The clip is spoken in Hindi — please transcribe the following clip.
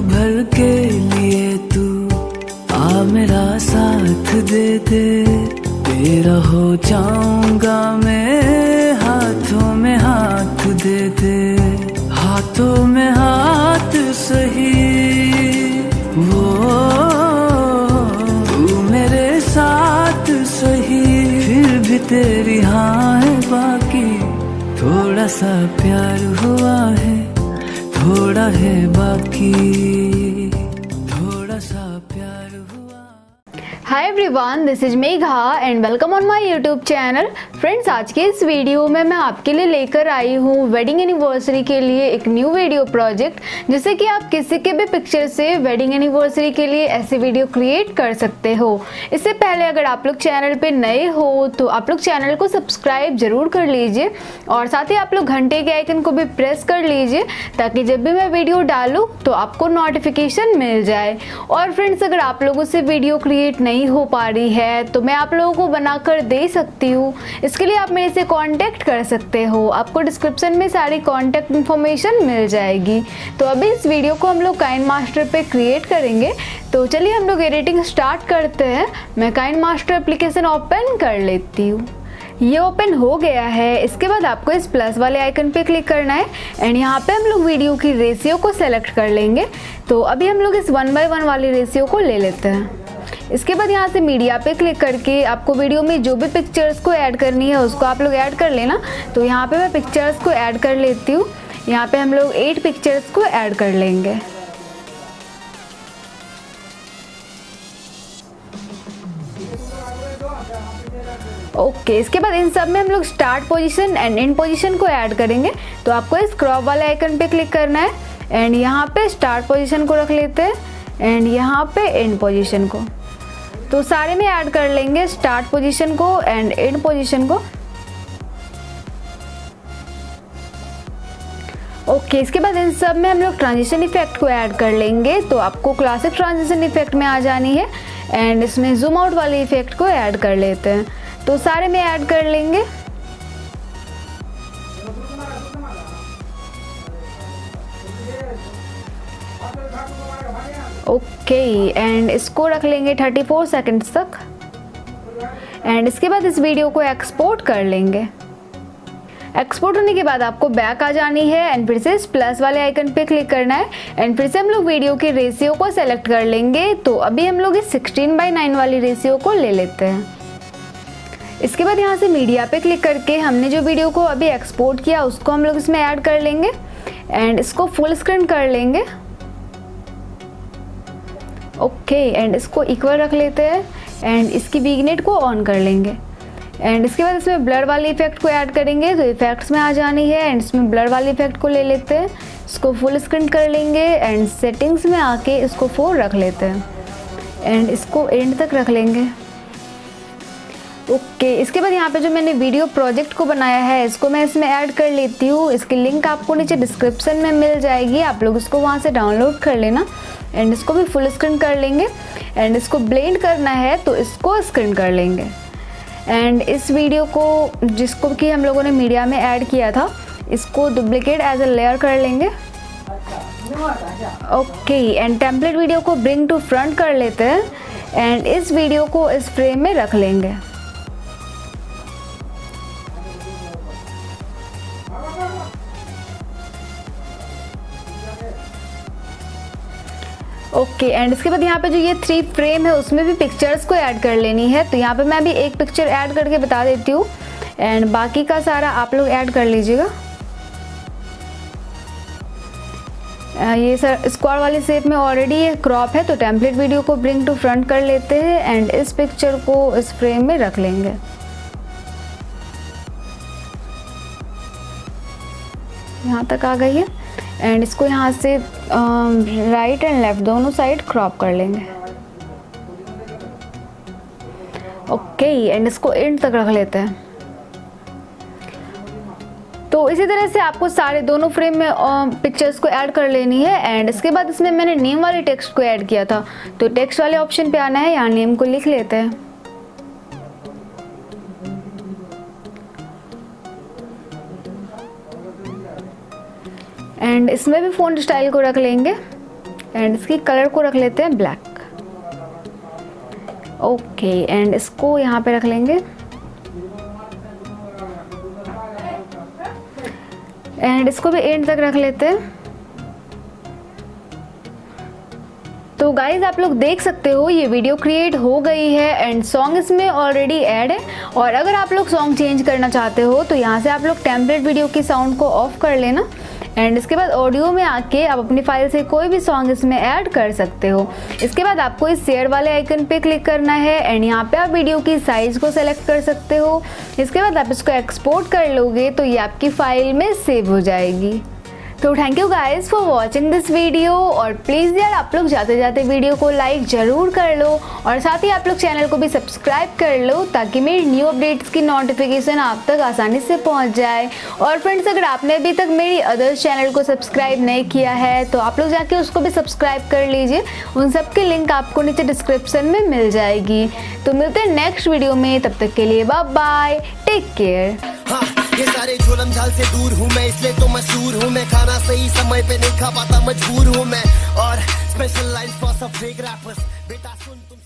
भर के लिए तू आ मेरा साथ दे दे। तेरा हो जाऊँगा मैं, हाथों में हाथ दे दे। हाथों में हाथ सही, वो तू मेरे साथ सही। फिर भी तेरी हाँ है बाकी, थोड़ा सा प्यार हुआ है। थोड़ा है बाकी। Everyone this is Megha and welcome on my YouTube channel friends आज के इस वीडियो में मैं आपके लिए लेकर आई हूँ वेडिंग एनिवर्सरी के लिए एक न्यू वीडियो प्रोजेक्ट जिससे कि आप किसी के भी पिक्चर से वेडिंग एनिवर्सरी के लिए ऐसे वीडियो क्रिएट कर सकते हो। इससे पहले अगर आप लोग चैनल पे नए हो तो आप लोग चैनल को सब्सक्राइब ज़रूर कर लीजिए और साथ ही आप लोग घंटे के आइकन को भी प्रेस कर लीजिए, ताकि जब भी मैं वीडियो डालूँ तो आपको नोटिफिकेशन मिल जाए। और फ्रेंड्स अगर आप लोगों से वीडियो क्रिएट नहीं हो पा रही है तो मैं आप लोगों को बनाकर दे सकती हूँ। इसके लिए आप मेरे से कांटेक्ट कर सकते हो। आपको डिस्क्रिप्शन में सारी कांटेक्ट इन्फॉर्मेशन मिल जाएगी। तो अभी इस वीडियो को हम लोग काइन मास्टर पे क्रिएट करेंगे। तो चलिए हम लोग एडिटिंग स्टार्ट करते हैं। मैं काइन मास्टर एप्लीकेशन ओपन कर लेती हूँ। ये ओपन हो गया है। इसके बाद आपको इस प्लस वाले आइकन पे क्लिक करना है। एंड यहाँ पे हम लोग वीडियो की रेशियो को सेलेक्ट कर लेंगे। तो अभी हम लोग इस वन बाय वन वाली रेशियो को ले लेते हैं। इसके बाद यहाँ से मीडिया पे क्लिक करके आपको वीडियो में जो भी पिक्चर्स को ऐड करनी है उसको आप लोग ऐड कर लेना। तो यहाँ पे मैं पिक्चर्स को ऐड कर लेती हूँ। यहाँ पे हम लोग एट पिक्चर्स को ऐड कर लेंगे। ओके okay, इसके बाद इन सब में हम लोग start position and end position को ऐड करेंगे। तो आपको इस क्रॉप वाले आइकन पे क्लिक करना है। एंड यहाँ पे स्टार्ट पोजीशन को रख लेते हैं। एंड यहाँ पे एंड पोजीशन को। तो सारे में ऐड कर लेंगे स्टार्ट पोजीशन को एंड एंड पोजीशन को। ओके okay, इसके बाद इन सब में हम लोग ट्रांजिशन इफ़ेक्ट को ऐड कर लेंगे। तो आपको क्लासिक ट्रांजिशन इफ़ेक्ट में आ जानी है एंड इसमें जूम आउट वाले इफ़ेक्ट को ऐड कर लेते हैं। तो सारे में ऐड कर लेंगे। ओके। एंड इसको रख लेंगे 34 सेकंड्स तक। एंड इसके बाद इस वीडियो को एक्सपोर्ट कर लेंगे। एक्सपोर्ट होने के बाद आपको बैक आ जानी है एंड फिर से इस प्लस वाले आइकन पे क्लिक करना है। एंड फिर से हम लोग वीडियो के रेशियो को सेलेक्ट कर लेंगे तो अभी हम लोग इस 16 बाई 9 वाली रेशियो को ले लेते हैं। इसके बाद यहाँ से मीडिया पे क्लिक करके हमने जो वीडियो को अभी एक्सपोर्ट किया, उसको हम लोग इसमें ऐड कर लेंगे। एंड इसको फुल स्क्रीन कर लेंगे। ओके एंड इसको इक्वल रख लेते हैं एंड इसकी बिगनेट को ऑन कर लेंगे। एंड इसके बाद इसमें ब्लड वाले इफ़ेक्ट को ऐड करेंगे तो इफेक्ट्स में आ जानी है एंड इसमें ब्लड वाले इफ़ेक्ट को ले लेते हैं। इसको फुल स्क्रीन कर लेंगे एंड सेटिंग्स में आके इसको फोर रख लेते हैं। एंड इसको एंड तक रख लेंगे। ओके, इसके बाद यहाँ पे जो मैंने वीडियो प्रोजेक्ट को बनाया है, इसको मैं इसमें ऐड कर लेती हूँ। इसकी लिंक आपको नीचे डिस्क्रिप्शन में मिल जाएगी, आप लोग इसको वहाँ से डाउनलोड कर लेना। एंड इसको भी फुल स्क्रीन कर लेंगे। एंड इसको ब्लेंड करना है तो इसको स्क्रीन कर लेंगे। एंड इस वीडियो को, जिसको कि हम लोगों ने मीडिया में ऐड किया था, इसको डुप्लिकेट एज अ लेयर कर लेंगे। ओके, एंड टेम्पलेट वीडियो को ब्रिंग टू फ्रंट कर लेते हैं। एंड इस वीडियो को इस फ्रेम में रख लेंगे। ओके एंड इसके बाद यहाँ पे जो ये थ्री फ्रेम है, उसमें भी पिक्चर्स को ऐड कर लेनी है। तो यहाँ पे मैं भी एक पिक्चर ऐड करके बता देती हूँ। एंड बाकी का सारा आप लोग ऐड कर लीजिएगा। ये सर स्क्वाड वाली शेप में ऑलरेडी ये क्रॉप है तो टेम्पलेट वीडियो को ब्रिंग टू फ्रंट कर लेते हैं एंड इस पिक्चर को इस फ्रेम में रख लेंगे। यहाँ तक आ गई है। एंड इसको यहाँ से राइट एंड लेफ़्ट दोनों साइड क्रॉप कर लेंगे। ओके एंड इसको एंड तक रख लेते हैं। तो इसी तरह से आपको सारे दोनों फ्रेम में पिक्चर्स को ऐड कर लेनी है। एंड इसके बाद इसमें मैंने नेम वाले टेक्स्ट को ऐड किया था। तो टेक्स्ट वाले ऑप्शन पे आना है, यहाँ नेम को लिख लेते हैं। एंड इसमें भी फ़ोन स्टाइल को रख लेंगे। एंड इसकी कलर को रख लेते हैं ब्लैक ओके एंड इसको यहाँ पे रख लेंगे। एंड इसको भी एंड तक रख लेते हैं। तो गाइज़ आप लोग देख सकते हो, ये वीडियो क्रिएट हो गई है एंड सॉन्ग इसमें ऑलरेडी ऐड है। और अगर आप लोग सॉन्ग चेंज करना चाहते हो तो यहाँ से आप लोग टेम्पलेट वीडियो की साउंड को ऑफ़ कर लेना। एंड इसके बाद ऑडियो में आके आप अपनी फ़ाइल से कोई भी सॉन्ग इसमें ऐड कर सकते हो। इसके बाद आपको इस शेयर वाले आइकन पे क्लिक करना है एंड यहाँ पे आप वीडियो की साइज़ को सेलेक्ट कर सकते हो। इसके बाद आप इसको एक्सपोर्ट कर लोगे तो ये आपकी फ़ाइल में सेव हो जाएगी। तो thank you guys for watching this video और प्लीज़ यार आप लोग जाते जाते वीडियो को लाइक ज़रूर कर लो और साथ ही आप लोग चैनल को भी सब्सक्राइब कर लो ताकि मेरी न्यू अपडेट्स की नोटिफिकेशन आप तक आसानी से पहुँच जाए। और फ्रेंड्स अगर आपने अभी तक मेरी अदर्स चैनल को सब्सक्राइब नहीं किया है तो आप लोग जाके उसको भी सब्सक्राइब कर लीजिए। उन सब की लिंक आपको नीचे डिस्क्रिप्शन में मिल जाएगी। तो मिलते हैं नेक्स्ट वीडियो में, तब तक के लिए बाय बाय टेक केयर ये सारे झोलम झाल से दूर हूँ मैं, इसलिए तो मशहूर हूँ मैं। खाना सही समय पे नहीं खा पाता, मजबूर हूँ मैं। और स्पेशल लाइन फॉर सब फेक रैपर्स बेटा सुन तुम